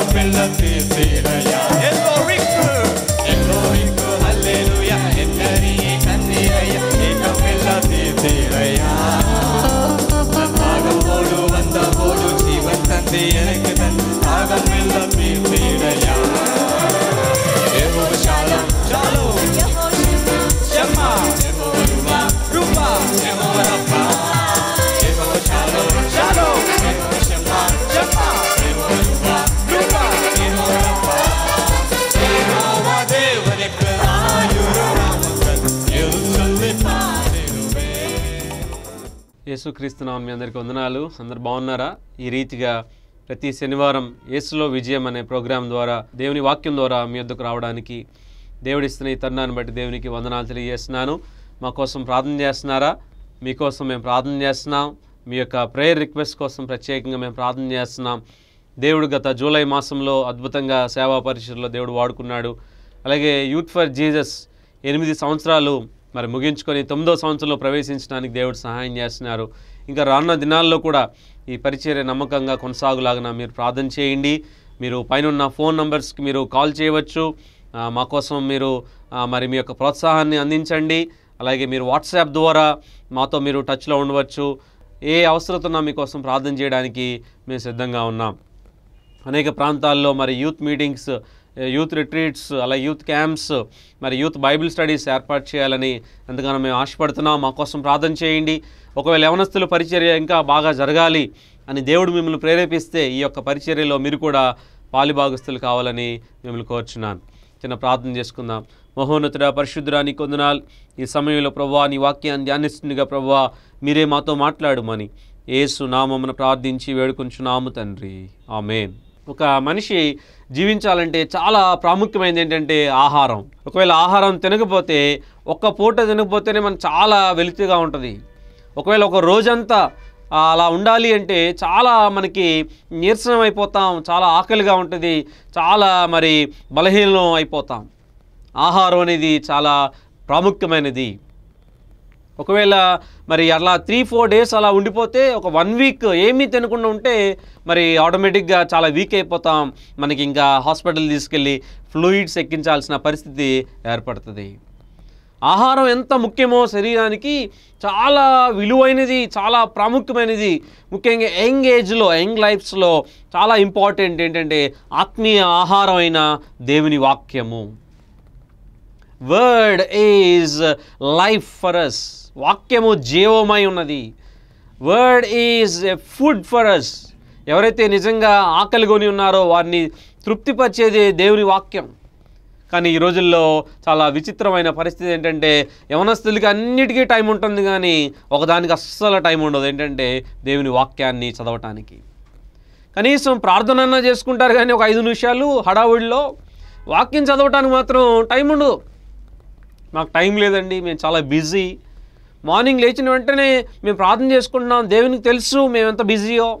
Hello, Philippines, Syria. యేసుక్రీస్తునామం మీ అందరికీ వందనాలు. అందరు బాగున్నారా? ఈ రీతిగా ప్రతి శనివారం యేసులో విజయం అనే ప్రోగ్రాం ద్వారా దేవుని వాక్యం ద్వారా మీ వద్దకు రావడానికి దేవుడిస్తున్న ఈ తరుణాన్ని బట్టి దేవునికి వందనాలు తెలియజేస్తున్నాను. మా కోసం ప్రార్థన చేస్తున్నారా? మీకోసం మేము ప్రార్థన చేస్తున్నాం. మీ యొక్క ప్రేయర్ రిక్వెస్ట్ కోసం ప్రత్యేకంగా మేము ప్రార్థన చేస్తున్నాం. దేవుడు గత జూలై మాసంలో అద్భుతంగా సేవా పరిషత్లో దేవుడు వాడుకున్నాడు. అలాగే యూత్ ఫర్ జీసస్ ఎనిమిది సంవత్సరాలు మరి ముగించుకొని తొమ్మిదో సంవత్సరంలో ప్రవేశించడానికి దేవుడు సహాయం చేస్తున్నారు. ఇంకా రానున్న దినాల్లో కూడా ఈ పరిచర్య నమ్మకంగా కొనసాగులాగిన మీరు ప్రార్థన చేయండి. మీరు పైన ఉన్న ఫోన్ నంబర్స్కి మీరు కాల్ చేయవచ్చు. మా కోసం మీరు మరి మీ యొక్క ప్రోత్సాహాన్ని అందించండి. అలాగే మీరు వాట్సాప్ ద్వారా మాతో మీరు టచ్లో ఉండవచ్చు. ఏ అవసరత ఉన్నా మీకోసం ప్రార్థన చేయడానికి మేము సిద్ధంగా ఉన్నాం. అనేక ప్రాంతాల్లో మరి యూత్ మీటింగ్స్ యూత్ రిట్రీట్స్ అలా యూత్ క్యాంప్స్ మరి యూత్ బైబిల్ స్టడీస్ ఏర్పాటు చేయాలని ఎంతగానో మేము ఆశపడుతున్నాం. మా కోసం ప్రార్థన చేయండి. ఒకవేళ యవనస్తుల పరిచర్య ఇంకా బాగా జరగాలి అని దేవుడు మిమ్మల్ని ప్రేరేపిస్తే ఈ యొక్క పరిచర్యలో మీరు కూడా పాలిభాగస్తులు కావాలని మిమ్మల్ని కోరుచున్నాను. చిన్న ప్రార్థన చేసుకుందాం. మహోన్నతుడ పరిశుద్ధుడా నీ కొందనాలు ఈ సమయంలో ప్రభా నీ వాక్యాన్ని ధ్యానిస్తుండగా ప్రభా మీరే మాతో మాట్లాడుమని. ఏసు నామమున ప్రార్థించి వేడుకొంచున్నాము తండ్రి. ఆమెన్. ఒక మనిషి జీవించాలంటే చాలా ప్రాముఖ్యమైనది ఏంటంటే ఆహారం. ఒకవేళ ఆహారం తినకపోతే ఒక్క పూట తినకపోతేనే మనం చాలా వెలితిగా ఉంటుంది. ఒకవేళ ఒక రోజంతా అలా ఉండాలి అంటే చాలా మనకి నీరసనం అయిపోతాం చాలా ఆకలిగా ఉంటుంది చాలా మరి బలహీనం అయిపోతాం. ఆహారం అనేది చాలా ప్రాముఖ్యమైనది. ఒకవేళ మరి అలా త్రీ ఫోర్ డేస్ అలా ఉండిపోతే ఒక వన్ వీక్ ఏమీ తినకుండా ఉంటే మరి ఆటోమేటిక్గా చాలా వీక్ అయిపోతాం. మనకి ఇంకా హాస్పిటల్ తీసుకెళ్ళి ఫ్లూయిడ్స్ ఎక్కించాల్సిన పరిస్థితి ఏర్పడుతుంది. ఆహారం ఎంత ముఖ్యమో శరీరానికి చాలా విలువైనది చాలా ప్రాముఖ్యమైనది. ముఖ్యంగా యంగ్ ఏజ్లో యంగ్ లైఫ్స్లో చాలా ఇంపార్టెంట్ ఏంటంటే ఆత్మీయ ఆహారం అయిన దేవుని వాక్యము. Word is life for us వాక్యము జీవమై ఉన్నది. Word is a food for us ఎవరైతే నిజంగా ఆకలి కొని ఉన్నారో వారిని తృప్తిపరిచేది దేవుని వాక్యం. కానీ ఈ రోజుల్లో చాలా విచిత్రమైన పరిస్థితి ఏంటంటే యవనస్తులకి అన్నిటికీ టైం ఉంటుంది కానీ ఒకదానికి అస్సలు టైం ఉండదు. ఏంటంటే దేవుని వాక్యాన్ని చదవటానికి. కనీసం ప్రార్థన చేసుకుంటారు కానీ ఒక ఐదు నిమిషాలు హడావుడిలో వాక్యం చదవటానికి మాత్రం టైం ఉండదు. మాకు టైం లేదండి మేము చాలా బిజీ. మార్నింగ్ లేచిన వెంటనే మేము ప్రార్థన చేసుకుంటున్నాం దేవునికి తెలుసు మేము ఎంత బిజీయో.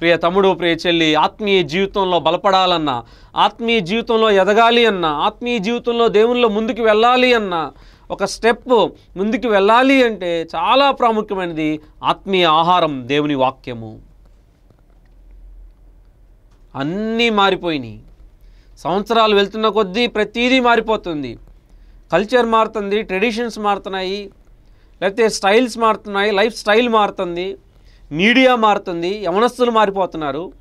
ప్రియ తమ్ముడు ప్రియ చెల్లి ఆత్మీయ జీవితంలో బలపడాలన్నా ఆత్మీయ జీవితంలో ఎదగాలి అన్నా ఆత్మీయ జీవితంలో దేవునిలో ముందుకు వెళ్ళాలి అన్న ఒక స్టెప్ ముందుకు వెళ్ళాలి అంటే చాలా ప్రాముఖ్యమైనది ఆత్మీయ ఆహారం దేవుని వాక్యము. అన్నీ మారిపోయినాయి. సంవత్సరాలు వెళ్తున్న కొద్దీ ప్రతిదీ మారిపోతుంది. కల్చర్ మారుతుంది ట్రెడిషన్స్ మారుతున్నాయి లేకపోతే స్టైల్స్ మారుతున్నాయి లైఫ్ స్టైల్ మారుతుంది మీడియా మారుతుంది యవనస్తులు మారిపోతున్నారు.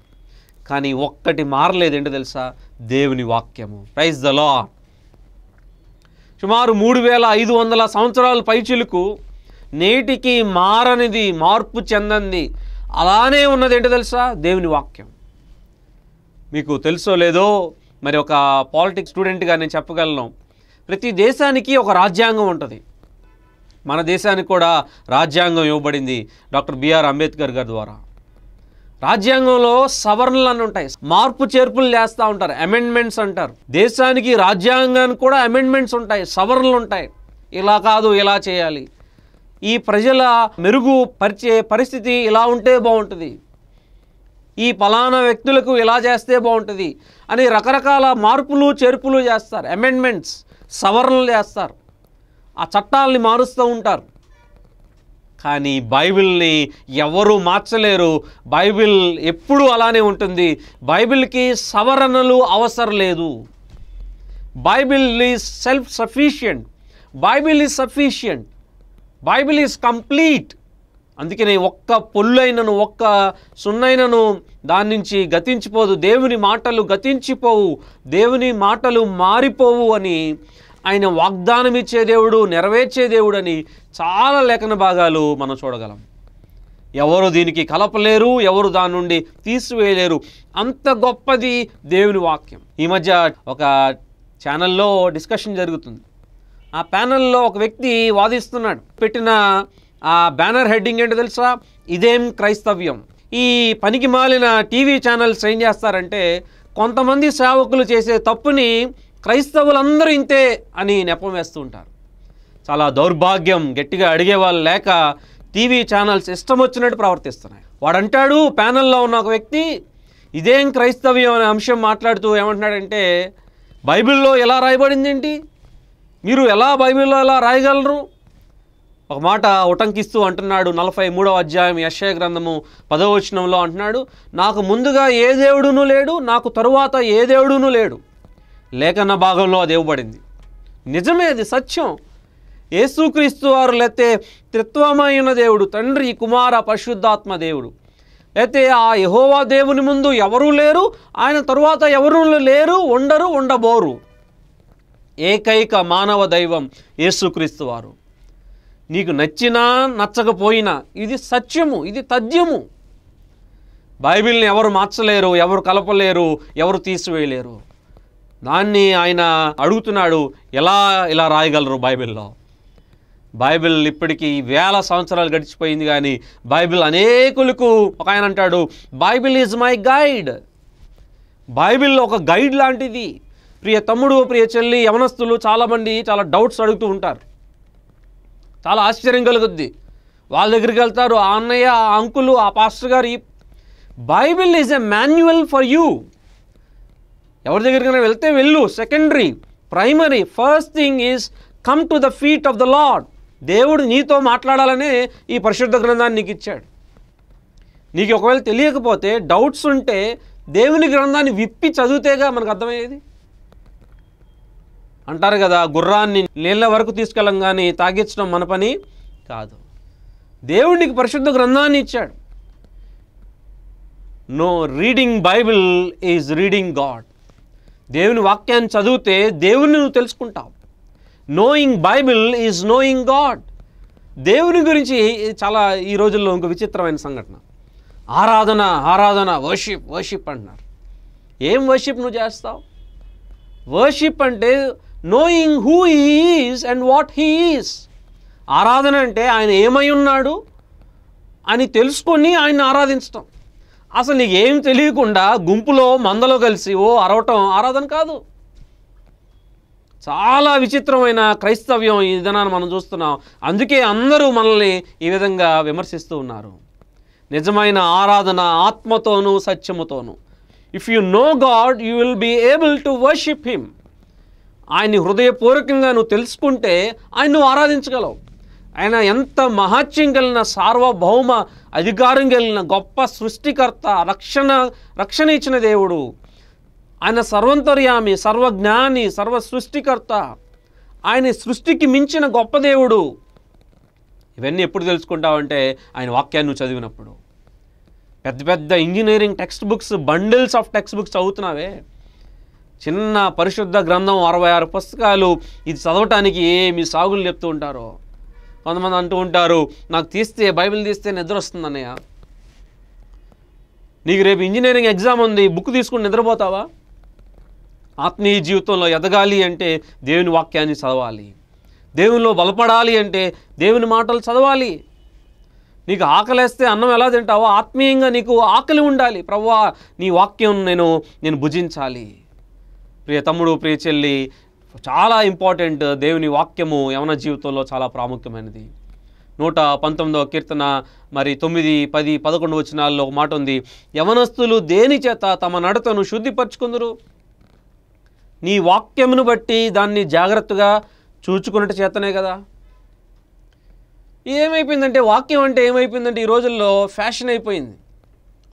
కానీ ఒక్కటి మారలేదు ఏంటో తెలుసా? దేవుని వాక్యము. ప్రైజ్ ద లా సుమారు మూడు వేల ఐదు వందల సంవత్సరాల పైచిలుకు నేటికి మారనిది మార్పు చెందంది. అలానే ఉన్నది ఏంటో తెలుసా? దేవుని వాక్యం. మీకు తెలుసో లేదో? మరి ఒక పాలిటిక్స్ స్టూడెంట్గా నేను చెప్పగలను. ప్రతి దేశానికి ఒక రాజ్యాంగం ఉంటుంది. మన దేశానికి కూడా రాజ్యాంగం ఇవ్వబడింది డాక్టర్ బిఆర్ అంబేద్కర్ గారి ద్వారా. రాజ్యాంగంలో సవరణలు అని ఉంటాయి. మార్పు చేర్పులు చేస్తూ ఉంటారు. అమెండ్మెంట్స్ అంటారు. దేశానికి రాజ్యాంగానికి కూడా అమెండ్మెంట్స్ ఉంటాయి. సవరణలు ఉంటాయి. ఇలా కాదు ఇలా చేయాలి. ఈ ప్రజల మెరుగు పరిచే పరిస్థితి ఇలా ఉంటే బాగుంటుంది. ఈ ఫలానా వ్యక్తులకు ఇలా చేస్తే బాగుంటుంది అని రకరకాల మార్పులు చేర్పులు చేస్తారు. అమెండ్మెంట్స్. సవరణలు చేస్తారు. ఆ చట్టాలని మారుస్తూ ఉంటారు. కానీ బైబిల్ని ఎవరు మార్చలేరు. బైబిల్ ఎప్పుడూ అలానే ఉంటుంది. బైబిల్కి సవరణలు అవసరం లేదు. Bible is self sufficient. Bible is sufficient. Bible is complete. అందుకనే ఒక్క పొల్లైనను ఒక్క సున్నైనను దాని నుంచి గతించిపోదు. దేవుని మాటలు గతించిపోవు. దేవుని మాటలు మారిపోవు అని ఆయన వాగ్దానం ఇచ్చే దేవుడు నెరవేర్చే దేవుడు అని చాలా లేఖన భాగాలు మనం చూడగలం. ఎవరు దీనికి కలపలేరు ఎవరు దాని నుండి తీసివేయలేరు. అంత గొప్పది దేవుని వాక్యం. ఈ మధ్య ఒక ఛానల్లో డిస్కషన్ జరుగుతుంది. ఆ ప్యానల్లో ఒక వ్యక్తి వాదిస్తున్నాడు. పెట్టిన ఆ బ్యానర్ హెడ్డింగ్ ఏంటో తెలుసా? ఇదేం క్రైస్తవ్యం. ఈ పనికి మాలిన టీవీ ఛానల్స్ ఏం చేస్తారంటే కొంతమంది సేవకులు చేసే తప్పుని క్రైస్తవులందరూ ఇంతే అని నెపం వేస్తూ ఉంటారు. చాలా దౌర్భాగ్యం గట్టిగా అడిగే వాళ్ళు లేక టీవీ ఛానల్స్ ఇష్టం వచ్చినట్టు ప్రవర్తిస్తున్నాయి. వాడంటాడు ప్యానల్లో ఉన్న ఒక వ్యక్తి ఇదేం క్రైస్తవ్యం అనే అంశం మాట్లాడుతూ ఏమంటున్నాడంటే బైబిల్లో ఎలా రాయబడింది ఏంటి? మీరు ఎలా బైబిల్లో ఎలా రాయగలరు? ఒక మాట ఉటంకిస్తూ అంటున్నాడు నలభై మూడవ అధ్యాయం యశయ గ్రంథము పదవచనంలో అంటున్నాడు నాకు ముందుగా ఏ దేవుడును లేడు నాకు తరువాత ఏ దేవుడును లేడు. లేఖన భాగంలో అది ఇవ్వబడింది. నిజమే అది సత్యం. యేసుక్రీస్తు వారు లేతే త్రిత్వమైన దేవుడు తండ్రి కుమార పరిశుద్ధాత్మ దేవుడు. అయితే ఆ యహోవా దేవుని ముందు ఎవరూ లేరు ఆయన తరువాత ఎవరూ లేరు ఉండరు ఉండబోరు. ఏకైక మానవ దైవం యేసుక్రీస్తు వారు. నీకు నచ్చినా నచ్చకపోయినా ఇది సత్యము ఇది తథ్యము. బైబిల్ని ఎవరు మార్చలేరు ఎవరు కలపలేరు ఎవరు తీసివేయలేరు. దాన్ని ఆయన అడుగుతున్నాడు ఎలా ఇలా రాయగలరు బైబిల్లో? బైబిల్ ఇప్పటికీ వేల సంవత్సరాలు గడిచిపోయింది కానీ బైబిల్ అనేకులకు ఒక ఆయన అంటాడు Bible is my guide. Bible ఒక గైడ్ లాంటిది. ప్రియ తమ్ముడు ప్రియ చెల్లి యవనస్తులు చాలామంది చాలా డౌట్స్ అడుగుతూ ఉంటారు. చాలా ఆశ్చర్యం కలుగుద్ది. వాళ్ళ దగ్గరికి వెళ్తారు ఆ అన్నయ్య ఆ అంకులు ఆ పాస్టర్ గారు ఈ Bible is a manual for you. ఎవరి దగ్గరికైనా వెళ్తే వెళ్ళు secondary primary first thing is come to the feet of the Lord దేవుడు నీతో మాట్లాడాలనే ఈ పరిశుద్ధ గ్రంథాన్ని నీకు ఇచ్చాడు. నీకు ఒకవేళ తెలియకపోతే డౌట్స్ ఉంటే దేవుని గ్రంథాన్ని విప్పి చదివితేగా మనకు అర్థమయ్యేది? అంటారు కదా గుర్రాన్ని నీళ్ళ వరకు తీసుకెళ్ళం కానీ తాగించడం మన పని కాదు. దేవుడికి పరిశుద్ధ గ్రంథాన్ని ఇచ్చాడు. No reading Bible is reading God దేవుని వాక్యాన్ని చదివితే దేవుని నువ్వు తెలుసుకుంటావు. Knowing Bible is knowing God దేవుని గురించి చాలా ఈ రోజుల్లో ఇంకో విచిత్రమైన సంఘటన. ఆరాధన ఆరాధన వర్షిప్ వర్షిప్ అంటున్నారు. ఏం వర్షిప్ నువ్వు చేస్తావు? వర్షిప్ అంటే knowing who is and what he is ఆరాధన అంటే ఆయన ఏమై ఉన్నాడు అని తెలుసుకొని ఆయన ఆరాధించటం. అసలు నీకు ఏం తెలియకుండా గుంపులో మందలో కలిసి ఓ అరవటం ఆరాధన కాదు. చాలా విచిత్రమైన క్రైస్తవ్యం ఈ విధానాన్ని మనం చూస్తున్నాం. అందుకే అందరూ మనల్ని ఈ విధంగా విమర్శిస్తూ ఉన్నారు. నిజమైన ఆరాధన ఆత్మతోనూ సత్యముతోనూ. If you know God you will be able to worship him ఆయన్ని హృదయపూర్వకంగా నువ్వు తెలుసుకుంటే ఆయన నువ్వు ఆరాధించగలవు. ఆయన ఎంత మహాత్యం కలిగిన సార్వభౌమ అధికారం కలిగిన గొప్ప సృష్టికర్త రక్షణ రక్షణ ఇచ్చిన దేవుడు. ఆయన సర్వంతర్యామి సర్వజ్ఞాని సర్వ సృష్టికర్త ఆయన సృష్టికి మించిన గొప్ప దేవుడు. ఇవన్నీ ఎప్పుడు తెలుసుకుంటావంటే ఆయన వాక్యాన్ని నువ్వు చదివినప్పుడు. పెద్ద పెద్ద engineering textbooks bundles of textbooks చదువుతున్నావే. చిన్న పరిశుద్ధ గ్రంథం అరవై ఆరు పుస్తకాలు ఇది చదవటానికి ఏమి సాగులు చెప్తూ ఉంటారో? కొంతమంది అంటూ ఉంటారు నాకు తీస్తే బైబిల్ తీస్తే నిద్ర వస్తుంది అన్నయ్య నీకు రేపు ఇంజనీరింగ్ ఎగ్జామ్ ఉంది బుక్ తీసుకుని నిద్రపోతావా? ఆత్మీయ జీవితంలో ఎదగాలి అంటే దేవుని వాక్యాన్ని చదవాలి. దేవునిలో బలపడాలి అంటే దేవుని మాటలు చదవాలి. నీకు ఆకలేస్తే అన్నం ఎలా తింటావో ఆత్మీయంగా నీకు ఆకలి ఉండాలి. ప్రవ్వా నీ వాక్యం నేను నేను భుజించాలి. ప్రియ తమ్ముడు ప్రియ చెల్లి చాలా ఇంపార్టెంట్ దేవుని వాక్యము యవన జీవితంలో చాలా ప్రాముఖ్యమైనది. నూట పంతొమ్మిదవ కీర్తన మరి తొమ్మిది పది పదకొండు వచనాల్లో ఒక మాట ఉంది. యవనస్తులు దేని చేత తమ నడతను శుద్ధిపరచుకుందరు? నీ వాక్యమును బట్టి దాన్ని జాగ్రత్తగా చూచుకున్నట్టు చేతనే కదా. ఏమైపోయిందంటే వాక్యం అంటే ఏమైపోయిందంటే ఈ రోజుల్లో ఫ్యాషన్ అయిపోయింది.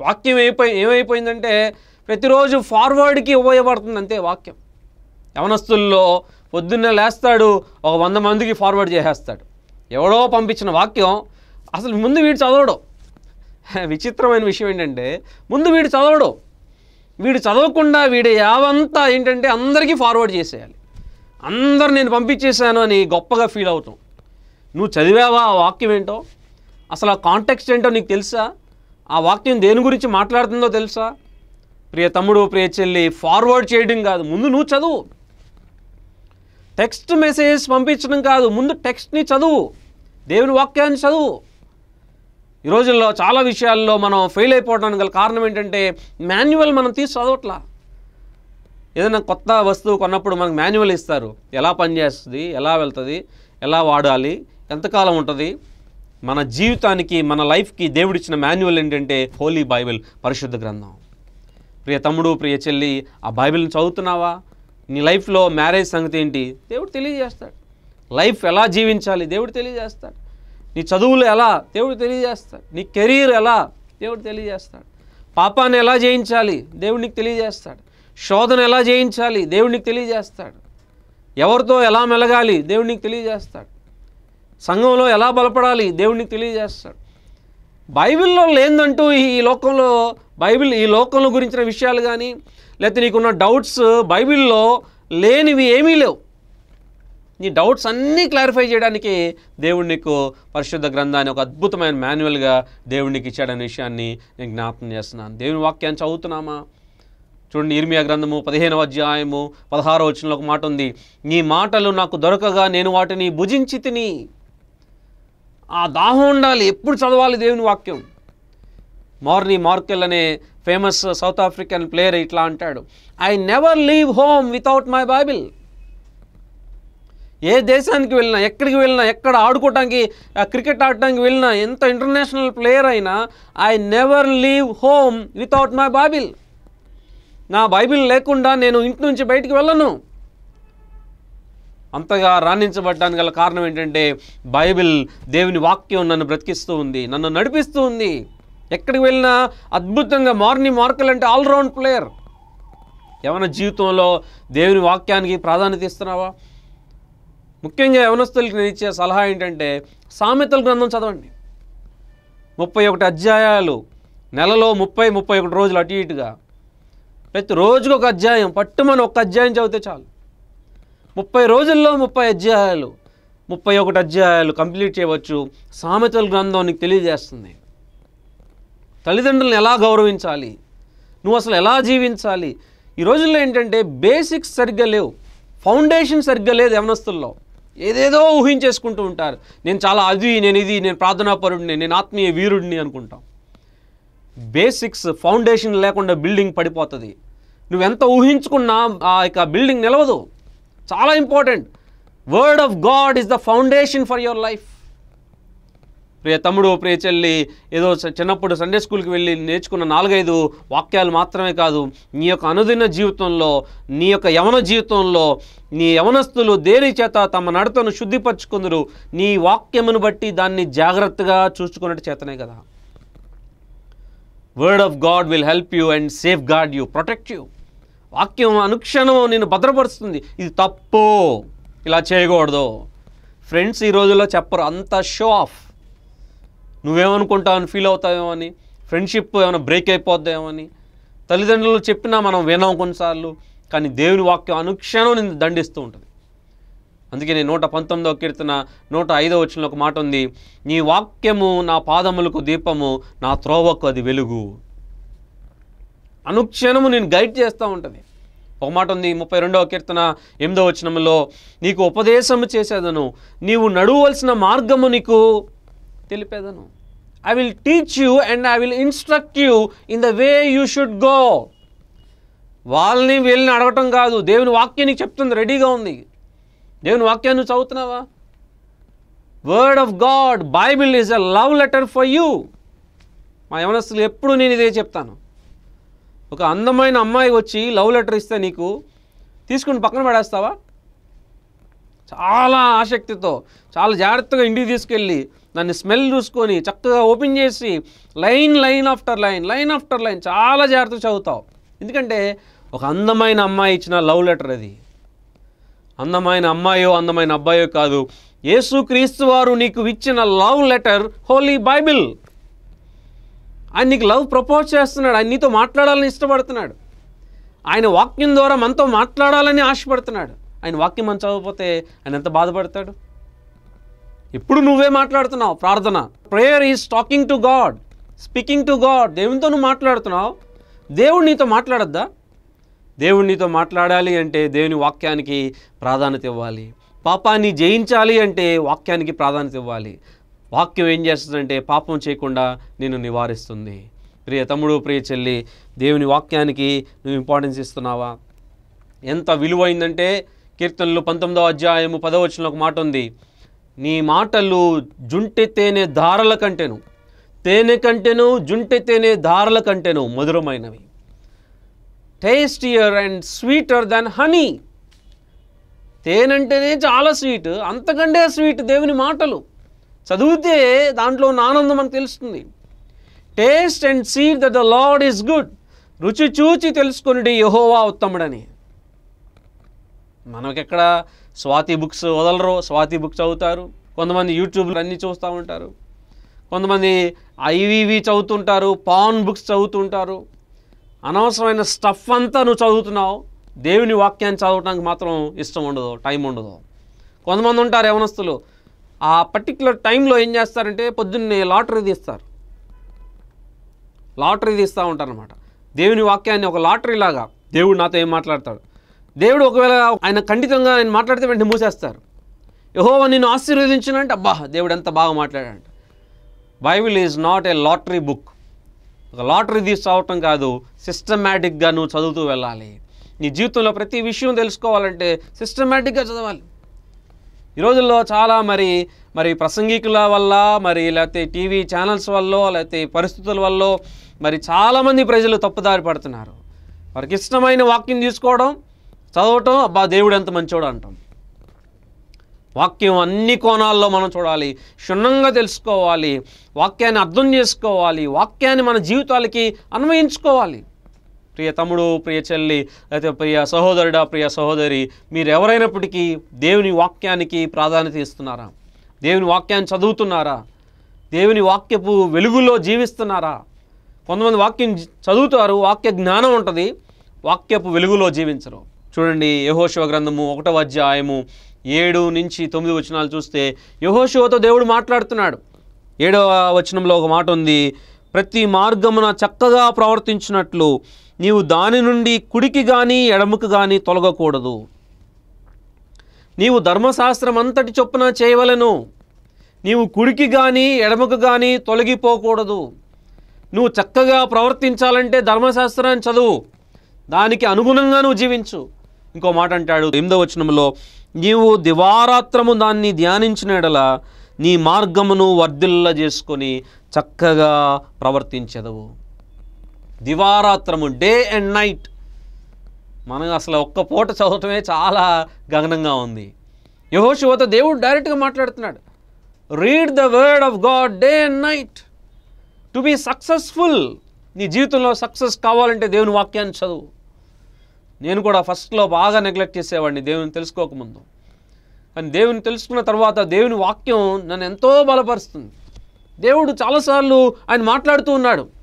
వాక్యం అయిపోయి ఏమైపోయిందంటే ప్రతిరోజు ఫార్వర్డ్కి ఉపయోగపడుతుంది అంతే వాక్యం. యవనస్తుల్లో పొద్దున్నే లేస్తాడు ఒక వంద మందికి ఫార్వర్డ్ చేసేస్తాడు. ఎవడో పంపించిన వాక్యం అసలు ముందు వీడు చదవడు. విచిత్రమైన విషయం ఏంటంటే ముందు వీడు చదవడు. వీడు చదవకుండా వీడు యావంతా ఏంటంటే అందరికీ ఫార్వర్డ్ చేసేయాలి. అందరు నేను పంపించేశాను అని గొప్పగా ఫీల్ అవుతాం. నువ్వు చదివావా ఆ వాక్యం ఏంటో? అసలు ఆ కాంటెక్స్ట్ ఏంటో నీకు తెలుసా? ఆ వాక్యం దేని గురించి మాట్లాడుతుందో తెలుసా? ప్రియ తమ్ముడు ప్రియ చెల్లి ఫార్వర్డ్ చేయడం కాదు ముందు నువ్వు చదువు. టెక్స్ట్ మెసేజ్ పంపించడం కాదు ముందు టెక్స్ట్ని చదువు. దేవుని వాక్యాన్ని చదువు. ఈ రోజుల్లో చాలా విషయాల్లో మనం ఫెయిల్ అయిపోవడానికి గల కారణం ఏంటంటే మాన్యువల్ మనం తీసి చదవట్లా. ఏదైనా కొత్త వస్తువు కొన్నప్పుడు మనకు మాన్యువల్ ఇస్తారు. ఎలా పనిచేస్తుంది ఎలా వెళ్తుంది ఎలా వాడాలి ఎంతకాలం ఉంటుంది. మన జీవితానికి మన లైఫ్కి దేవుడిచ్చిన మాన్యువల్ ఏంటంటే హోలీ బైబిల్ పరిశుద్ధ గ్రంథం. ప్రియ తమ్ముడు ప్రియ చెల్లి ఆ బైబిల్ని చదువుతున్నావా? నీ లైఫ్లో మ్యారేజ్ సంగతి ఏంటి? దేవుడు తెలియజేస్తాడు. లైఫ్ ఎలా జీవించాలి? దేవుడు తెలియజేస్తాడు. నీ చదువులు ఎలా? దేవుడు తెలియజేస్తాడు. నీ కెరీర్ ఎలా? దేవుడు తెలియజేస్తాడు. పాపాన్ని ఎలా జయించాలి? దేవుడు నీకు తెలియజేస్తాడు. శోధన ఎలా జయించాలి? దేవుడు నీకు తెలియజేస్తాడు. ఎవరితో ఎలా మెలగాలి? దేవుడు నీకు తెలియజేస్తాడు. సంఘంలో ఎలా బలపడాలి? దేవుడు నీకు తెలియజేస్తాడు. బైబిల్లో లేదంటూ ఈ లోకంలో బైబిల్ ఈ లోకంలో గురించిన విషయాలు కానీ లేకపోతే నీకున్న డౌట్స్ బైబిల్లో లేనివి ఏమీ లేవు. నీ డౌట్స్ అన్నీ క్లారిఫై చేయడానికి దేవుడు నీకు పరిశుద్ధ గ్రంథాన్ని ఒక అద్భుతమైన మాన్యువల్గా దేవుడు నీకు ఇచ్చాడనే విషయాన్ని నేను జ్ఞాపకం చేస్తున్నాను. దేవుని వాక్యాన్ని చదువుతున్నామా? చూడండి ఇర్మియా గ్రంథము పదిహేనవ అధ్యాయము పదహారవ వచనంలో ఒక మాట ఉంది. నీ మాటలు నాకు దొరకగా నేను వాటిని భుజించి తిని ఆ దాహం ఉండాలి. ఎప్పుడు చదవాలి దేవుని వాక్యం? మార్నీ మార్కెల్ అనే ఫేమస్ సౌత్ ఆఫ్రికన్ ప్లేయర్ ఇట్లా అంటాడు. I never leave home without my Bible. ఏ దేశానికి వెళ్ళినా ఎక్కడికి వెళ్ళినా ఎక్కడ ఆడుకోవటానికి క్రికెట్ ఆడటానికి వెళ్ళినా ఎంత ఇంటర్నేషనల్ ప్లేయర్ అయినా I never leave home without my Bible. నా బైబిల్ లేకుండా నేను ఇంటి నుంచి బయటికి వెళ్ళను. అంతగా రాణించబడ్డానికి గల కారణం ఏంటంటే బైబిల్ దేవుని వాక్యం నన్ను బ్రతికిస్తూ ఉంది నన్ను నడిపిస్తూ ఉంది. ఎక్కడికి వెళ్ళినా అద్భుతంగా మార్నింగ్ మార్కల్ అంటే ఆల్రౌండ్ ప్లేయర్ యవన జీవితంలో దేవుని వాక్యానికి ప్రాధాన్యత ఇస్తున్నావా? ముఖ్యంగా యవనస్తులకి నేను ఇచ్చే సలహా ఏంటంటే సామెతల గ్రంథం చదవండి. ముప్పై ఒకటి అధ్యాయాలు నెలలో ముప్పై ముప్పై ఒకటి రోజులు అటు ఇటుగా. ప్రతి రోజుకు ఒక అధ్యాయం పట్టుమని ఒక అధ్యాయం చదివితే చాలు. ముప్పై రోజుల్లో ముప్పై అధ్యాయాలు ముప్పై ఒకటి అధ్యాయాలు కంప్లీట్ చేయవచ్చు. సామెతల గ్రంథం నీకు తెలియజేస్తుంది. తల్లిదండ్రులను ఎలా గౌరవించాలి? నువ్వు అసలు ఎలా జీవించాలి? ఈ రోజుల్లో ఏంటంటే బేసిక్స్ సరిగ్గా లేవు. ఫౌండేషన్ సరిగ్గా లేదు యవనస్తుల్లో. ఏదేదో ఊహించేసుకుంటూ ఉంటారు. నేను చాలా అది నేను ఇది నేను ప్రార్థనాపరుడిని నేను ఆత్మీయ వీరుడిని అనుకుంటాం. బేసిక్స్ ఫౌండేషన్ లేకుండా బిల్డింగ్ పడిపోతుంది. నువ్వెంత ఊహించుకున్నా ఆ యొక్క బిల్డింగ్ నిలవదు. చాలా important. Word of God is the foundation for your life ప్రియ తమ్ముడు ప్రియ చెల్లి ఏదో చిన్నప్పుడు సండే స్కూల్కి వెళ్ళి నేర్చుకున్న నాలుగైదు వాక్యాలు మాత్రమే కాదు నీ యొక్క అనుదిన జీవితంలో నీ యొక్క యవన జీవితంలో నీ యవనస్తులు దేని చేత తమ నడతను శుద్ధిపరచుకుందరు నీ వాక్యమును బట్టి దాన్ని జాగ్రత్తగా చూసుకున్నట్టు చేతనే కదా. Word of God will help you and safeguard you protect you వాక్యం అనుక్షణం నేను భద్రపరుస్తుంది. ఇది తప్పు. ఇలా చేయకూడదు. ఫ్రెండ్స్ ఈ రోజుల్లో చెప్పరు అంత షో ఆఫ్ నువ్వేమనుకుంటావు అని ఫీల్ అవుతావేమో అని ఫ్రెండ్షిప్ ఏమైనా బ్రేక్ అయిపోద్దేమో అని. తల్లిదండ్రులు చెప్పినా మనం వినాం కొన్నిసార్లు కానీ దేవుని వాక్యం అనుక్షణం నిన్ను దండిస్తూ ఉంటుంది. అందుకే నేను నూట పంతొమ్మిదో కీర్తన నూట ఐదో వచ్చిన ఒక మాట ఉంది నీ వాక్యము నా పాదములకు దీపము నా త్రోవకు అది వెలుగు. అనుక్షణము నేను గైడ్ చేస్తూ ఉంటుంది. ఒక మాట ఉంది ముప్పై రెండవ కీర్తన ఎనిమిదో వచనంలో నీకు ఉపదేశము చేసేదను నీవు నడువలసిన మార్గము నీకు తెలిపేదను. I will teach you and I will instruct you in the way you should go వాళ్ళని వీళ్ళని అడగటం కాదు దేవుని వాక్యం నీకు చెప్తుంది రెడీగా ఉంది. దేవుని వాక్యాన్ని నువ్వు చదువుతున్నావా? Word of God Bible is a love letter for you మా యవనస్తులు ఎప్పుడు నేను ఇదే చెప్తాను. ఒక అందమైన అమ్మాయి వచ్చి లవ్ లెటర్ ఇస్తే నీకు తీసుకుని పక్కన పడేస్తావా? చాలా ఆసక్తితో చాలా జాగ్రత్తగా ఇంటికి తీసుకెళ్ళి దాన్ని స్మెల్ చూసుకొని చక్కగా ఓపెన్ చేసి line line after line line after line చాలా జాగ్రత్తగా చదువుతావు. ఎందుకంటే ఒక అందమైన అమ్మాయి ఇచ్చిన లవ్ లెటర్ అది. అందమైన అమ్మాయో అందమైన అబ్బాయో కాదు. యేసుక్రీస్తు వారు నీకు ఇచ్చిన లవ్ లెటర్ హోలీ బైబిల్. ఆయన నీకు లవ్ ప్రపోజ్ చేస్తున్నాడు ఆయన నీతో మాట్లాడాలని ఇష్టపడుతున్నాడు. ఆయన వాక్యం ద్వారా మనతో మాట్లాడాలని ఆశపడుతున్నాడు. ఆయన వాక్యం మనం చదవకపోతే ఆయన ఎంత బాధపడతాడు? ఇప్పుడు నువ్వే మాట్లాడుతున్నావు? ప్రార్థన. Prayer is talking to God speaking to God దేవునితో నువ్వు మాట్లాడుతున్నావు. దేవుడు నీతో మాట్లాడద్దా? దేవుడు నీతో మాట్లాడాలి అంటే దేవుని వాక్యానికి ప్రాధాన్యత ఇవ్వాలి. పాపాన్ని జయించాలి అంటే వాక్యానికి ప్రాధాన్యత ఇవ్వాలి. వాక్యం ఏం చేస్తుందంటే పాపం చేయకుండా నిన్ను నివారిస్తుంది. ప్రియ తమ్ముడు ప్రియ చెల్లి దేవుని వాక్యానికి నువ్వు ఇంపార్టెన్స్ ఇస్తున్నావా? ఎంత విలువైందంటే కీర్తనలు పంతొమ్మిదవ అధ్యాయము పదవచనంలో ఒక మాట ఉంది. నీ మాటలు జుంటె తేనె ధారల కంటేను తేనె కంటేను జుంటె తేనె ధారల కంటేను మధురమైనవి. Tastier and sweeter than honey. తేనంటేనే చాలా స్వీట్ అంతకంటే స్వీట్ దేవుని మాటలు. చదివితే దాంట్లో ఉన్న ఆనందం మనకు తెలుస్తుంది. Taste and see that the Lord is good రుచి చూచి తెలుసుకుని యహోవా ఉత్తముడని. మనకెక్కడ స్వాతి బుక్స్ వదలరు స్వాతి బుక్స్ చదువుతారు. కొంతమంది యూట్యూబ్లు అన్నీ చూస్తూ ఉంటారు. కొంతమంది ఐవీవి చదువుతుంటారు పాన్ బుక్స్ చదువుతుంటారు. అనవసరమైన స్టఫ్ అంతా నువ్వు చదువుతున్నావు. దేవుని వాక్యాన్ని చదవడానికి మాత్రం ఇష్టం ఉండదు టైం ఉండదు. కొంతమంది ఉంటారు యవనస్తులు ఆ పర్టికులర్ టైంలో ఏం చేస్తారంటే పొద్దున్నే లాటరీ తీస్తారు. లాటరీ తీస్తూ ఉంటారనమాట దేవుని వాక్యాన్ని ఒక లాటరీ లాగా దేవుడు నాతో ఏం మాట్లాడతాడు? దేవుడు ఒకవేళ ఆయన ఖండితంగా ఆయన మాట్లాడితే వెంటనే మూసేస్తారు. యహోవా నిన్ను ఆశీర్వదించినంటే అబ్బా దేవుడు ఎంత బాగా మాట్లాడాడు Bible is not a lottery book ఒక లాటరీ తీసి కాదు సిస్టమేటిక్గా నువ్వు చదువుతూ వెళ్ళాలి. నీ జీవితంలో ప్రతి విషయం తెలుసుకోవాలంటే సిస్టమేటిక్గా చదవాలి. ఈ రోజుల్లో చాలా మరి మరి ప్రసంగికుల వల్ల మరి లేకపోతే టీవీ ఛానల్స్ వల్ల లేకపోతే పరిస్థితుల వల్ల మరి చాలామంది ప్రజలు తప్పుదారి పడుతున్నారు. వారికి ఇష్టమైన వాక్యం తీసుకోవడం చదవటం అబ్బా దేవుడు ఎంత మంచోడు అంటాం. వాక్యం అన్ని కోణాల్లో మనం చూడాలి క్షుణ్ణంగా తెలుసుకోవాలి వాక్యాన్ని అర్థం చేసుకోవాలి వాక్యాన్ని మన జీవితాలకి అన్వయించుకోవాలి. ప్రియ తమ్ముడు ప్రియ చెల్లి అయితే ప్రియ సహోదరుడా ప్రియ సహోదరి మీరు ఎవరైనప్పటికీ దేవుని వాక్యానికి ప్రాధాన్యత ఇస్తున్నారా? దేవుని వాక్యాన్ని చదువుతున్నారా? దేవుని వాక్యపు వెలుగులో జీవిస్తున్నారా? కొంతమంది వాక్యం చదువుతారు వాక్య జ్ఞానం ఉంటుంది వాక్యపు వెలుగులో జీవించరు. చూడండి యహోశివ గ్రంథము ఒకటో అధ్యాయము ఏడు నుంచి తొమ్మిది వచనాలు చూస్తే యహోశివతో దేవుడు మాట్లాడుతున్నాడు. ఏడవ వచనంలో ఒక మాట ఉంది ప్రతి మార్గమున చక్కగా ప్రవర్తించినట్లు నీవు దాని నుండి కుడికి కానీ ఎడముకు కానీ తొలగకూడదు. నీవు ధర్మశాస్త్రం అంతటి చొప్పున చేయవలెను. నీవు కుడికి కానీ ఎడమకు కానీ తొలగిపోకూడదు. నువ్వు చక్కగా ప్రవర్తించాలంటే ధర్మశాస్త్రాన్ని చదువు. దానికి అనుగుణంగా నువ్వు జీవించు. ఇంకో మాట అంటాడు ఎనిమిదో వచనంలో నీవు దివారాత్రము దాన్ని ధ్యానించినడల నీ మార్గమును వర్ధిల్ల చేసుకొని చక్కగా ప్రవర్తించదవు. దివారాత్రము డే అండ్ నైట్. మనం అసలు ఒక్క పూట చదవటమే చాలా గగనంగా ఉంది. యహోశివతో దేవుడు డైరెక్ట్గా మాట్లాడుతున్నాడు. Read the word of God day and night to be successful నీ జీవితంలో సక్సెస్ కావాలంటే దేవుని వాక్యాన్ని చదువు. నేను కూడా ఫస్ట్లో బాగా నెగ్లెక్ట్ చేసేవాడిని దేవుని తెలుసుకోకముందు. కానీ దేవుని తెలుసుకున్న తర్వాత దేవుని వాక్యం నన్ను ఎంతో బలపరుస్తుంది. దేవుడు చాలాసార్లు ఆయన మాట్లాడుతూ ఉన్నాడు.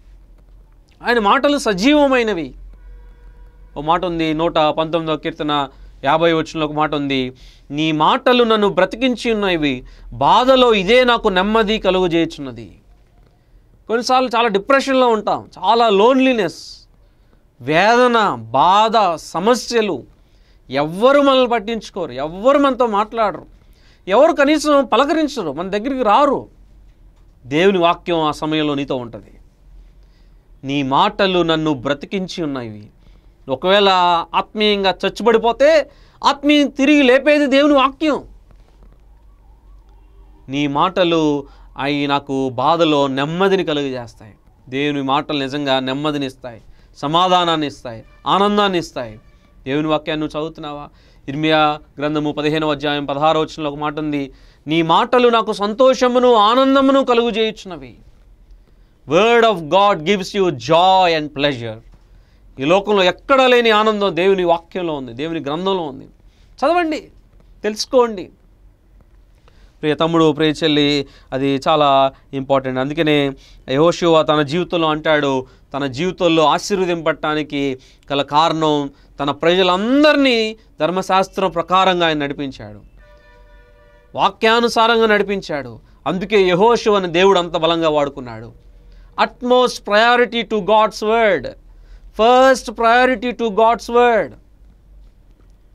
ఆయన మాటలు సజీవమైనవి. ఓ మాట ఉంది నూట పంతొమ్మిదవ కీర్తన యాభై వచ్చిన ఒక మాట ఉంది నీ మాటలు నన్ను బ్రతికించి ఉన్నవి బాధలో ఇదే నాకు నెమ్మది కలుగజేయుచున్నది. కొన్నిసార్లు చాలా డిప్రెషన్లో ఉంటాం చాలా లోన్లీనెస్ వేదన బాధ సమస్యలు. ఎవ్వరు మనల్ని పట్టించుకోరు ఎవ్వరు మనతో మాట్లాడరు ఎవరు కనీసం పలకరించరు మన దగ్గరికి రారు. దేవుని వాక్యం ఆ సమయంలో నీతో ఉంటుంది. నీ మాటలు నన్ను బ్రతికించి ఉన్నాయి ఒకవేళ ఆత్మీయంగా చచ్చుబడిపోతే ఆత్మీయం తిరిగి లేపేది దేవుని వాక్యం. నీ మాటలు అవి నాకు బాధలో నెమ్మదిని కలుగజేస్తాయి. దేవుని మాటలు నిజంగా నెమ్మదిని ఇస్తాయి. సమాధానాన్ని ఇస్తాయి. ఆనందాన్ని ఇస్తాయి. దేవుని వాక్యాన్ని నువ్వు చదువుతున్నావా? ఇర్మియా గ్రంథము పదిహేనవ అధ్యాయం పదహారవచనంలో ఒక మాట ఉంది. నీ మాటలు నాకు సంతోషమును ఆనందమును కలుగు చేయుచున్నవి word of God gives you joy and pleasure ఈ లోకంలో ఎక్కడ లేని ఆనందం దేవుని వాక్యంలో ఉంది దేవుని గ్రంథంలో ఉంది. చదవండి తెలుసుకోండి. ప్రియ తమ్ముడు ప్రియ చెల్లి అది చాలా ఇంపార్టెంట్ అందుకనే యహోశివ తన జీవితంలో అంటాడు తన జీవితంలో ఆశీర్వదింపటానికి గల కారణం తన ప్రజలందరినీ ధర్మశాస్త్రం ప్రకారంగా ఆయన నడిపించాడు. వాక్యానుసారంగా నడిపించాడు. అందుకే యహోశివని దేవుడు అంత బలంగా వాడుకున్నాడు. Utmost priority to God's word first priority to God's word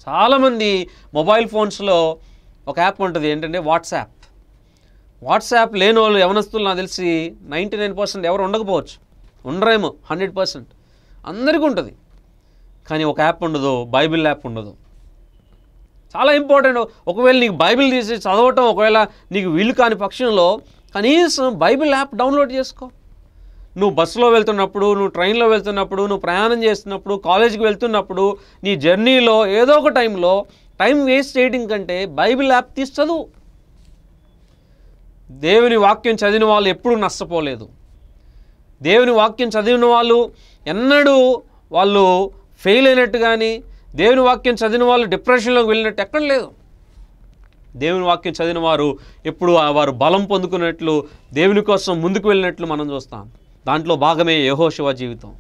చాలామంది మొబైల్ ఫోన్స్లో ఒక యాప్ ఉంటుంది. ఏంటంటే వాట్సాప్. వాట్సాప్ లేని వాళ్ళు యవనస్తులు నాకు తెలిసి నైంటీ నైన్ పర్సెంట్ ఎవరు ఉండకపోవచ్చు. ఉండరేమో హండ్రెడ్ పర్సెంట్. అందరికీ ఉంటుంది. కానీ ఒక యాప్ ఉండదు బైబిల్ యాప్ ఉండదు. చాలా ఇంపార్టెంట్. ఒకవేళ నీకు బైబిల్ తీసి చదవటం ఒకవేళ నీకు వీలు కాని పక్షంలో కనీసం బైబిల్ యాప్ డౌన్లోడ్ చేసుకో. నువ్వు బస్సులో వెళ్తున్నప్పుడు నువ్వు ట్రైన్లో వెళ్తున్నప్పుడు నువ్వు ప్రయాణం చేస్తున్నప్పుడు కాలేజీకి వెళ్తున్నప్పుడు నీ జర్నీలో ఏదో ఒక టైంలో టైం వేస్ట్ చేయడం కంటే బైబిల్ యాప్ తీసి చదువు దేవుని వాక్యం చదివిన వాళ్ళు ఎప్పుడూ నష్టపోలేదు. దేవుని వాక్యం చదివిన వాళ్ళు ఎన్నడూ వాళ్ళు ఫెయిల్ అయినట్టు కానీ దేవుని వాక్యం చదివిన వాళ్ళు డిప్రెషన్లోకి వెళ్ళినట్టు ఎక్కడ లేదు. దేవుని వాక్యం చదివిన వారు ఎప్పుడు ఆ వారు బలం పొందుకున్నట్లు దేవుని కోసం ముందుకు వెళ్ళినట్లు మనం చూస్తాం. దాంట్లో భాగమే యహోశివ జీవితం.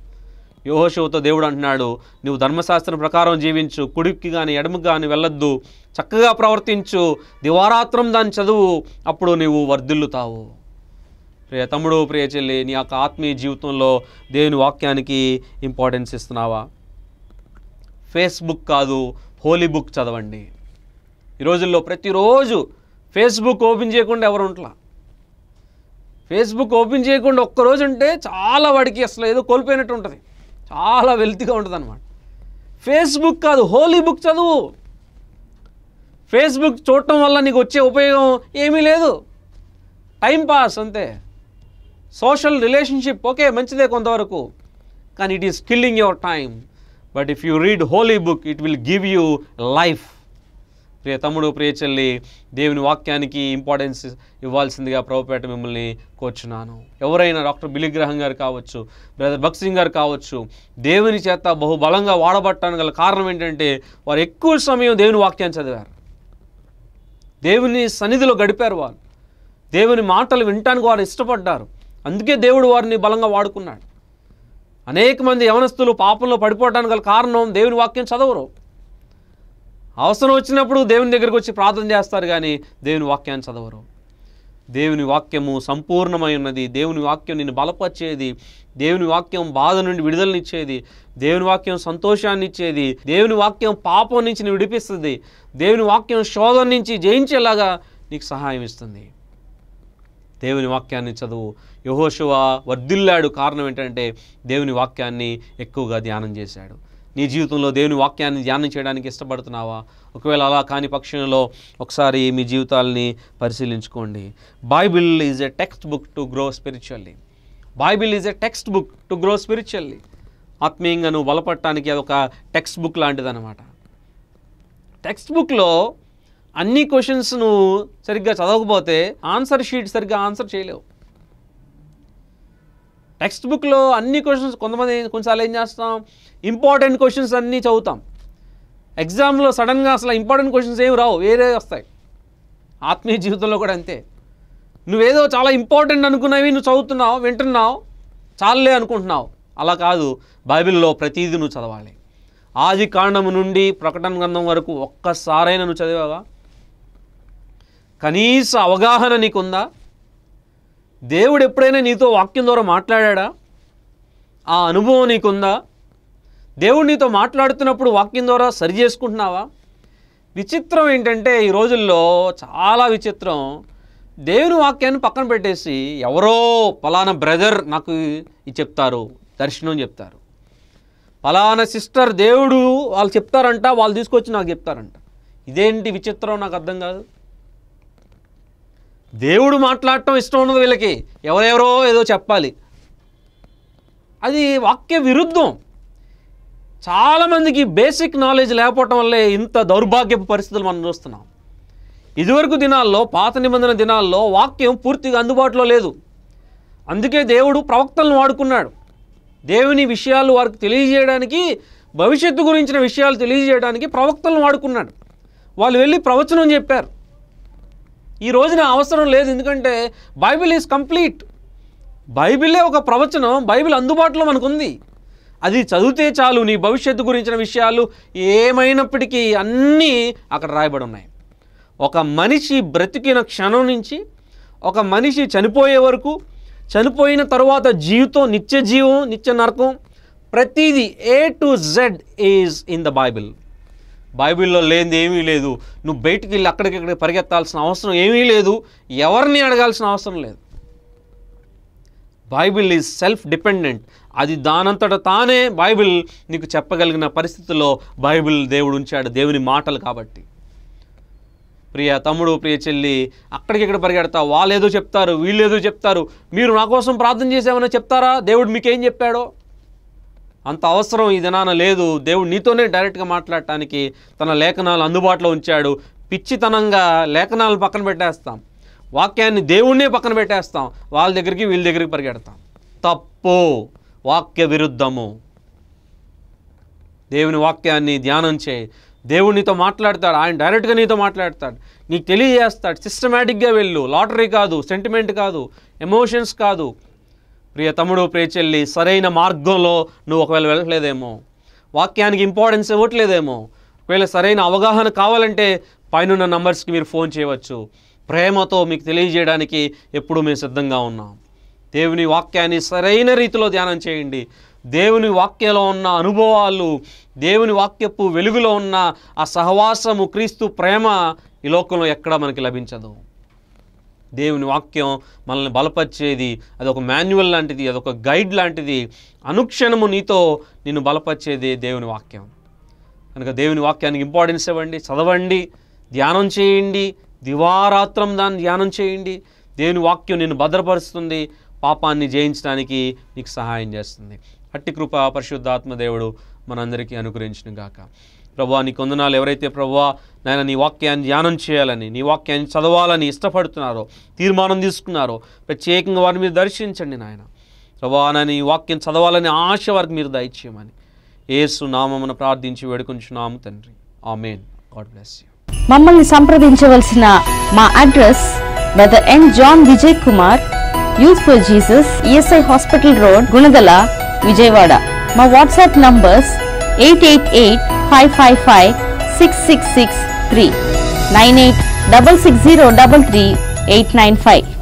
యహోశివతో దేవుడు అంటున్నాడు నువ్వు ధర్మశాస్త్రం ప్రకారం జీవించు కుడికి కానీ ఎడమకి కానీ వెళ్ళొద్దు. చక్కగా ప్రవర్తించు. దివారాత్రం దాన్ని చదువు అప్పుడు నీవు వర్ధిల్లుతావు. ప్రియ తమ్ముడు ప్రియ చెల్లి నీ యొక్క ఆత్మీయ జీవితంలో దేవుని వాక్యానికి ఇంపార్టెన్స్ ఇస్తున్నావా? ఫేస్బుక్ కాదు హోలీ బుక్ చదవండి. ఈ రోజుల్లో ప్రతిరోజు ఫేస్బుక్ ఓపెన్ చేయకుండా ఎవరు ఉంటలా ఫేస్బుక్ ఓపెన్ చేయకుండా ఒక్కరోజు ఉంటే చాలా వాడికి అసలు ఏదో కోల్పోయినట్టు ఉంటుంది. చాలా వెల్తీగా ఉంటుంది అనమాట ఫేస్బుక్ కాదు హోలీ బుక్ చదువు. ఫేస్బుక్ చూడటం వల్ల నీకు వచ్చే ఉపయోగం ఏమీ లేదు. టైం పాస్ అంతే. సోషల్ రిలేషన్షిప్ ఓకే మంచిదే కొంతవరకు కానీ it is killing your time. But if you read holy book it will give you life. ప్రియ తమ్ముడు ప్రియ చెల్లి దేవుని వాక్యానికి ఇంపార్టెన్స్ ఇవ్వాల్సిందిగా ప్రభుపేట మిమ్మల్ని కోర్చున్నాను. ఎవరైనా డాక్టర్ బిలిగ్రహం గారు కావచ్చు బ్రదర్ భగత్ సింగ్ గారు కావచ్చు దేవుని చేత బహుబలంగా వాడబట్టడానికి గల కారణం ఏంటంటే వారు ఎక్కువ సమయం దేవుని వాక్యాన్ని చదివారు. దేవుని సన్నిధిలో గడిపారు వారు. దేవుని మాటలు వినటానికి వారు ఇష్టపడ్డారు. అందుకే దేవుడు వారిని బలంగా వాడుకున్నాడు. అనేక మంది యవనస్తులు పాపంలో పడిపోవడానికి గల కారణం దేవుని వాక్యం చదవరు. అవసరం వచ్చినప్పుడు దేవుని దగ్గరికి వచ్చి ప్రార్థన చేస్తారు కానీ దేవుని వాక్యాన్ని చదవరు. దేవుని వాక్యము సంపూర్ణమై ఉన్నది. దేవుని వాక్యం నిన్ను బలపరిచేది. దేవుని వాక్యం బాధ నుండి విడుదలనిచ్చేది దేవుని వాక్యం సంతోషాన్ని ఇచ్చేది. దేవుని వాక్యం పాపం నుంచి నిన్ను విడిపిస్తుంది. దేవుని వాక్యం శోధన నుంచి జయించేలాగా నీకు సహాయం ఇస్తుంది. దేవుని వాక్యాన్ని చదువు. యహోశివ వర్ధిల్లాడు కారణం ఏంటంటే దేవుని వాక్యాన్ని ఎక్కువగా ధ్యానం చేశాడు. నీ జీవితంలో దేవుని వాక్యాన్ని ధ్యానం చేయడానికి ఇష్టపడుతున్నావా? ఒకవేళ అలా కాని పక్షంలో ఒకసారి మీ జీవితాలని పరిశీలించుకోండి. Bible is a textbook to grow spiritually Bible is a textbook to grow spiritually ఆత్మీయంగా నువ్వు బలపడటానికి అదొక టెక్స్ట్ బుక్ లాంటిదన్నమాట. టెక్స్ట్ బుక్లో అన్ని క్వశ్చన్స్ నువ్వు సరిగ్గా చదవకపోతే ఆన్సర్ షీట్ సరిగ్గా ఆన్సర్ చేయలేవు. టెక్స్ట్ బుక్లో అన్ని క్వశ్చన్స్ కొంతమంది కొన్నిసార్లు ఏం చేస్తాం? ఇంపార్టెంట్ క్వశ్చన్స్ అన్నీ చదువుతాం. ఎగ్జామ్లో సడన్గా అసలు ఇంపార్టెంట్ క్వశ్చన్స్ ఏమి రావు వేరే వస్తాయి. ఆత్మీయ జీవితంలో కూడా అంతే. నువ్వేదో చాలా ఇంపార్టెంట్ అనుకున్నవి నువ్వు చదువుతున్నావు వింటున్నావు చాలే అనుకుంటున్నావు. అలా కాదు బైబిల్లో ప్రతిదీ నువ్వు చదవాలి. ఆది కాండం నుండి ప్రకటన గ్రంథం వరకు ఒక్కసారైనా నువ్వు చదివావా? కనీస అవగాహన నీకుందా? దేవుడు ఎప్పుడైనా నీతో వాక్యం ద్వారా మాట్లాడా ఆ అనుభవం నీకుందా? దేవుడు నీతో మాట్లాడుతున్నప్పుడు వాక్యం ద్వారా సరి చేసుకుంటున్నావా? విచిత్రం ఏంటంటే ఈ రోజుల్లో చాలా విచిత్రం. దేవుని వాక్యాన్ని పక్కన పెట్టేసి ఎవరో పలానా బ్రదర్ నాకు ఇది చెప్తారు దర్శనం చెప్తారు. పలానా సిస్టర్ దేవుడు వాళ్ళు చెప్తారంట వాళ్ళు తీసుకొచ్చి నాకు చెప్తారంట. ఇదేంటి విచిత్రం నాకు అర్థం కాదు. దేవుడు మాట్లాడటం ఇష్టం ఉండదు వీళ్ళకి. ఎవరెవరో ఏదో చెప్పాలి. అది వాక్య విరుద్ధం. చాలామందికి బేసిక్ నాలెడ్జ్ లేకపోవటం వల్లే ఇంత దౌర్భాగ్యపు పరిస్థితులు మనం చూస్తున్నాం. ఇదివరకు దినాల్లో పాత నిబంధన దినాల్లో వాక్యం పూర్తిగా అందుబాటులో లేదు. అందుకే దేవుడు ప్రవక్తలను వాడుకున్నాడు. దేవుని విషయాలు వారికి తెలియజేయడానికి భవిష్యత్తు గురించిన విషయాలు తెలియజేయడానికి ప్రవక్తలను వాడుకున్నాడు. వాళ్ళు వెళ్ళి ప్రవచనం చెప్పారు. ఈ రోజున అవసరం లేదు ఎందుకంటే బైబిల్ ఈజ్ కంప్లీట్. బైబిలే ఒక ప్రవచనం బైబిల్ అందుబాటులో మనకుంది. అది చదివితే చాలు నీ భవిష్యత్తు గురించిన విషయాలు ఏమైనప్పటికీ అన్నీ అక్కడ రాయబడి ఉన్నాయి ఒక మనిషి బ్రతికిన క్షణం నుంచి ఒక మనిషి చనిపోయే వరకు చనిపోయిన తర్వాత జీవితం నిత్య జీవం నిత్య నరకం ప్రతిదీ A to Z is in the Bible బైబిల్లో లేనిది ఏమీ లేదు. నువ్వు బయటికి వెళ్ళి అక్కడికి పరిగెత్తాల్సిన అవసరం ఏమీ లేదు. ఎవరిని అడగాల్సిన అవసరం లేదు. బైబిల్ ఈజ్ సెల్ఫ్ డిపెండెంట్ అది దానంతట తానే బైబిల్ నీకు చెప్పగలిగిన పరిస్థితుల్లో బైబిల్ దేవుడు ఉంచాడు దేవుని మాటలు కాబట్టి. ప్రియ తమ్ముడు ప్రియ చెల్లి అక్కడికి ఇక్కడ పరిగెడతావు వాళ్ళు ఏదో చెప్తారు వీళ్ళు ఏదో చెప్తారు. మీరు నా కోసం ప్రార్థన చేసేమని చెప్తారా? దేవుడు మీకేం చెప్పాడో? అంత అవసరం ఈ దినాన లేదు. దేవుడు నీతోనే డైరెక్ట్గా మాట్లాడటానికి తన లేఖనాలు అందుబాటులో ఉంచాడు. పిచ్చితనంగా లేఖనాలు పక్కన పెట్టేస్తాం. వాక్యాన్ని దేవుణ్ణే పక్కన పెట్టేస్తాం. వాళ్ళ దగ్గరికి వీళ్ళ దగ్గరికి పరిగెడతాం. తప్పు వాక్య విరుద్ధము. దేవుని వాక్యాన్ని ధ్యానం చేయి. దేవుడు నీతో మాట్లాడతాడు. ఆయన డైరెక్ట్గా నీతో మాట్లాడతాడు. నీకు తెలియజేస్తాడు. సిస్టమేటిక్గా వెళ్ళు. లాటరీ కాదు. సెంటిమెంట్ కాదు. ఎమోషన్స్ కాదు. ప్రియ తమ్ముడు ప్రియ చెల్లి సరైన మార్గంలో నువ్వు ఒకవేళ వెళ్ళట్లేదేమో వాక్యానికి ఇంపార్టెన్స్ ఇవ్వట్లేదేమో ఒకవేళ సరైన అవగాహన కావాలంటే పైనున్న నంబర్స్కి మీరు ఫోన్ చేయవచ్చు. ప్రేమతో మీకు తెలియజేయడానికి ఎప్పుడూ మేము సిద్ధంగా ఉన్నాం. దేవుని వాక్యాన్ని సరైన రీతిలో ధ్యానం చేయండి. దేవుని వాక్యంలో ఉన్న అనుభవాలు దేవుని వాక్యపు వెలుగులో ఉన్న ఆ సహవాసము క్రీస్తు ప్రేమ ఈ లోకంలో ఎక్కడా మనకి లభించదు. దేవుని వాక్యం మనల్ని బలపరిచేది అదొక మాన్యువల్ లాంటిది అదొక గైడ్ లాంటిది. అనుక్షణము నీతో నిన్ను బలపరిచేది దేవుని వాక్యం. కనుక దేవుని వాక్యానికి ఇంపార్టెన్స్ ఇవ్వండి చదవండి ధ్యానం చేయండి దివారాత్రం దాన్ని ధ్యానం చేయండి. దేవుని వాక్యం నిన్ను భద్రపరుస్తుంది పాపాన్ని జయించడానికి నీకు సహాయం చేస్తుంది. అట్టి కృప పరిశుద్ధాత్మ దేవుడు మనందరికీ అనుగ్రహించిన గాక ప్రభా నీ కొందనాలు ఎవరైతే ప్రభా నాయన నీ వాక్యాన్ని ధ్యానం చేయాలని నీ వాక్యాన్ని చదవాలని ఇష్టపడుతున్నారో తీర్మానం తీసుకున్నారో ప్రత్యేకంగా వారిని మీరు దర్శించండి నాయన. ప్రభా నీ వాక్యం చదవాలని ఆశ వారికి మీరు దయచేయమని ఏసు నామమున ప్రార్థించి వేడుకుంటున్నాము తండ్రి. ఆమెన్. God bless you. మమ్మల్ని సంప్రదించవలసిన మా address brother N John Vijay Kumar youth for Jesus ESI hospital road Gunadala Vijayawada. మా WhatsApp numbers eight eight eight 555